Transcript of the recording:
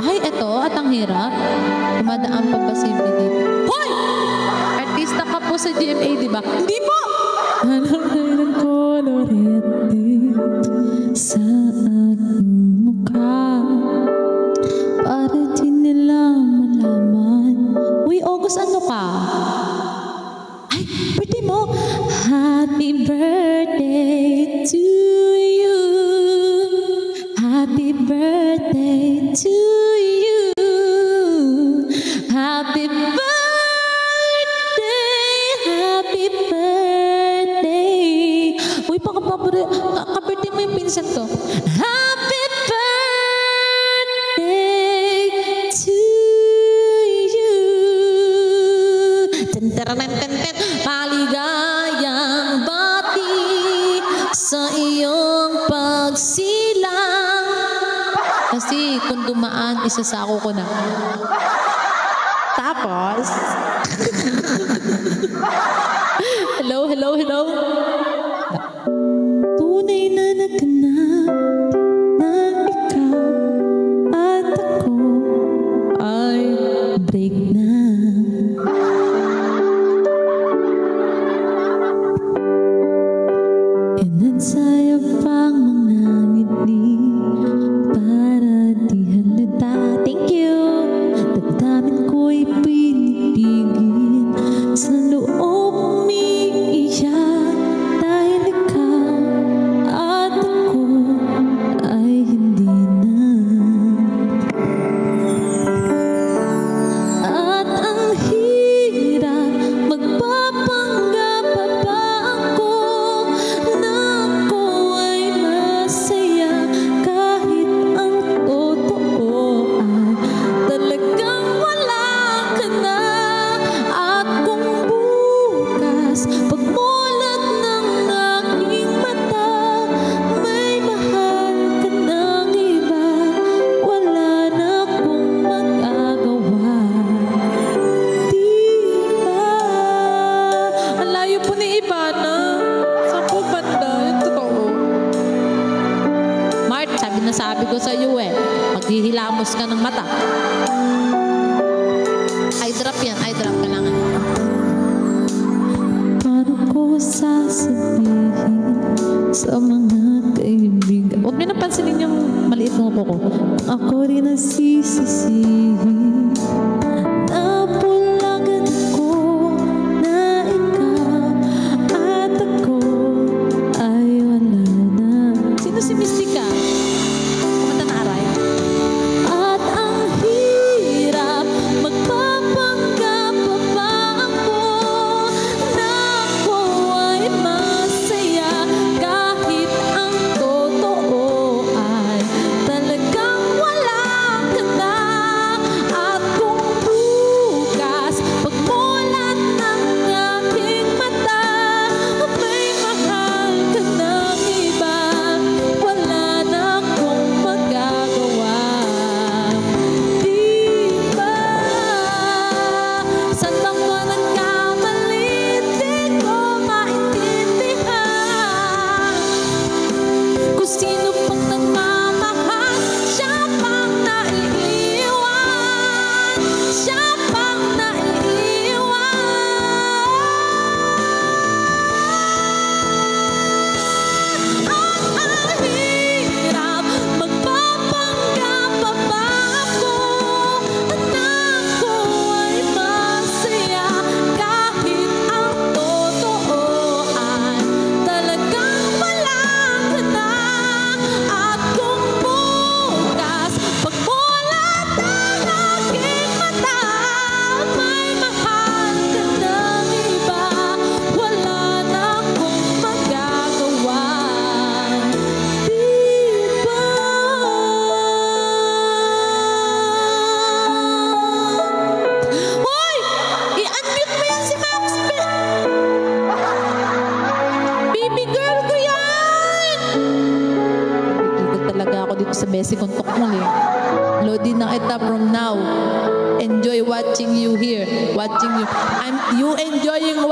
Ay, eto, at ang hirap. Kumadaan pa ba si BD? Hoy! Artista ka po sa GMA, di ba? Hindi po! Hanap tayo ng kolorete sa aking mukha para di nila malaman. Uy, August, ano ka? Ay, birthday mo! Happy birthday to you. Happy birthday to Pakapabri, ka-birthday mo yung pinsan ko. Happy birthday to you. Tenterententet, maligayang bati sa iyong pagsilang. Kasi kung dumaan, isasako ko na. Tapos, hello, hello, hello. Mart, sabi na sabi ko sa iyo eh. Maghihilamos ka ng mata. Eye drop yan. Eye drop kailangan. Paano ko sasabihin sa mga kaibigan? Huwag niyo napansinin yung maliit na ko ko. Ako rin ang show dito sa besi kong tukmol eh. Loading ng eta from now. Enjoy watching you here. Watching you. I'm you enjoying